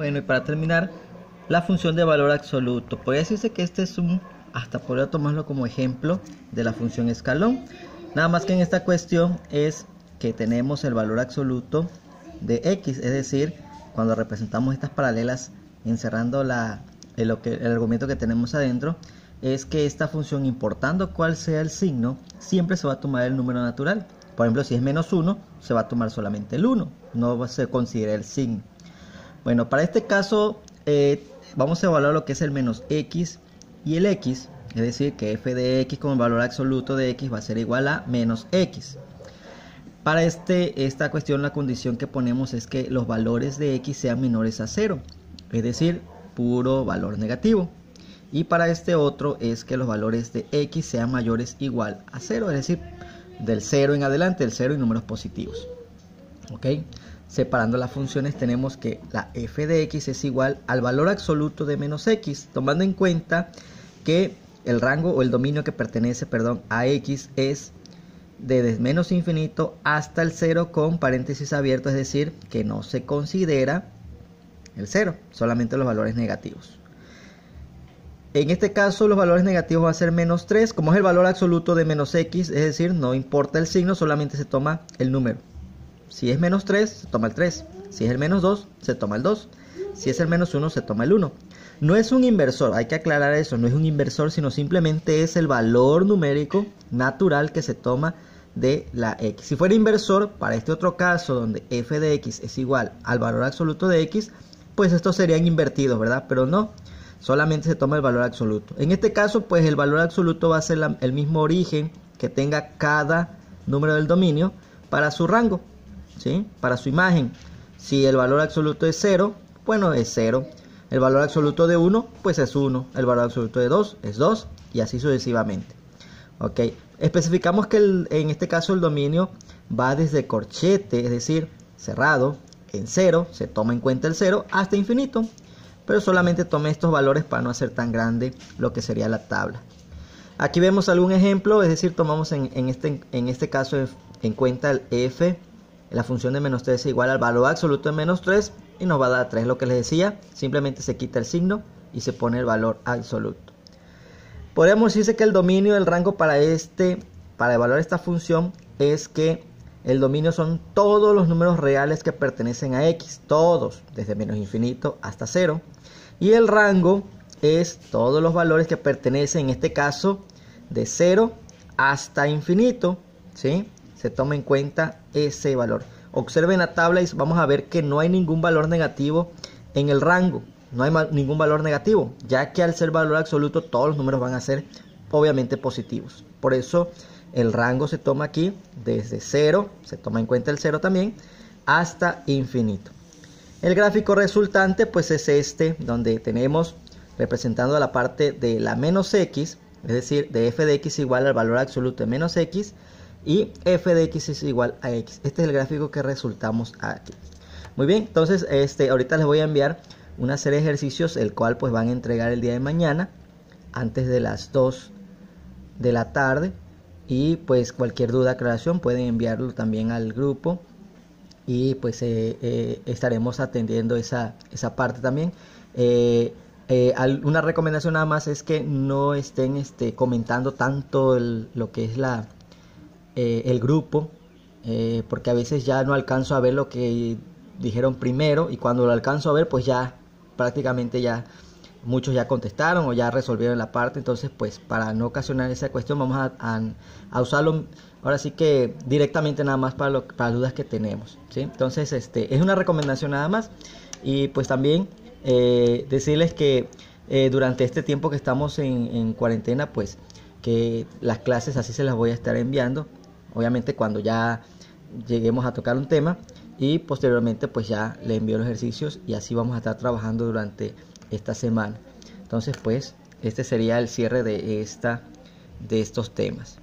Bueno, y para terminar, la función de valor absoluto. Puede decirse que este es un, hasta podría tomarlo como ejemplo de la función escalón. Nada más que en esta cuestión es que tenemos el valor absoluto de x, es decir, cuando representamos estas paralelas encerrando la, el, el argumento que tenemos adentro, es que esta función, importando cuál sea el signo, siempre se va a tomar el número natural. Por ejemplo, si es menos 1, se va a tomar solamente el 1, no se considera el signo. Bueno, para este caso eh, vamos a evaluar lo que es el menos x y el x, es decir, que f de x con el valor absoluto de x va a ser igual a menos x. Para este, esta cuestión la condición que ponemos es que los valores de x sean menores a 0, es decir, puro valor negativo. Y para este otro es que los valores de x sean mayores igual a 0, es decir, del 0 en adelante, el 0 y números positivos. ¿Ok? Separando las funciones tenemos que la f de x es igual al valor absoluto de menos x, tomando en cuenta que el rango o el dominio que pertenece perdón, a x es de menos infinito hasta el 0 con paréntesis abiertos, es decir, que no se considera el 0, solamente los valores negativos. En este caso los valores negativos van a ser menos 3, como es el valor absoluto de menos x, es decir, no importa el signo, solamente se toma el número. Si es menos 3, se toma el 3. Si es el menos 2, se toma el 2. Si es el menos 1, se toma el 1. No es un inversor, hay que aclarar eso, no es un inversor, sino simplemente es el valor numérico natural que se toma de la x. Si fuera inversor, para este otro caso donde f de x es igual al valor absoluto de x, pues estos serían invertidos, ¿verdad? Pero no, solamente se toma el valor absoluto. En este caso, pues el valor absoluto va a ser el mismo origen que tenga cada número del dominio para su rango, Para su imagen. Si el valor absoluto es 0, bueno, es 0. El valor absoluto de 1, pues es 1. El valor absoluto de 2 es 2 y así sucesivamente. Ok, especificamos que en este caso el dominio va desde corchete, es decir, cerrado, en 0, se toma en cuenta el 0, hasta infinito pero solamente tomé estos valores para no hacer tan grande lo que sería la tabla. Aquí vemos algún ejemplo, es decir, tomamos en, este, en este caso en cuenta el f, la función de menos 3 es igual al valor absoluto de menos 3 y nos va a dar 3. Lo que les decía, simplemente se quita el signo y se pone el valor absoluto. Podríamos decirse que el dominio del rango para este, para evaluar esta función es que el dominio son todos los números reales que pertenecen a x, todos, desde menos infinito hasta 0. Y el rango es todos los valores que pertenecen, en este caso, de 0 hasta infinito. ¿sí? Se toma en cuenta ese valor. Observen la tabla y vamos a ver que no hay ningún valor negativo en el rango. No hay ningún valor negativo, ya que al ser valor absoluto todos los números van a ser obviamente positivos. Por eso el rango se toma aquí desde 0, se toma en cuenta el 0 también, hasta infinito. El gráfico resultante pues es este, donde tenemos representando la parte de la menos x, es decir, de f de x igual al valor absoluto de menos x, y f de x es igual a x. Este es el gráfico que resultamos aquí. Muy bien, entonces este, ahorita les voy a enviar una serie de ejercicios, el cual pues van a entregar el día de mañana, antes de las 2 de la tarde. Y pues cualquier duda, aclaración, pueden enviarlo también al grupo y pues eh, eh, estaremos atendiendo esa, esa parte también. Eh, una recomendación nada más es que no estén este, comentando tanto lo que es la, el grupo, porque a veces ya no alcanzo a ver lo que dijeron primero y cuando lo alcanzo a ver pues ya prácticamente ya muchos ya contestaron o ya resolvieron la parte, entonces pues para no ocasionar esa cuestión vamos a, usarlo ahora sí que directamente nada más para, las dudas que tenemos. ¿sí? Entonces, este, es una recomendación nada más. Y pues también eh, decirles que eh, durante este tiempo que estamos en, cuarentena, pues que las clases así se las voy a estar enviando. Obviamente cuando ya lleguemos a tocar un tema y posteriormente pues ya le envío los ejercicios y así vamos a estar trabajando durante esta semana. Entonces pues este sería el cierre de esta de estos temas.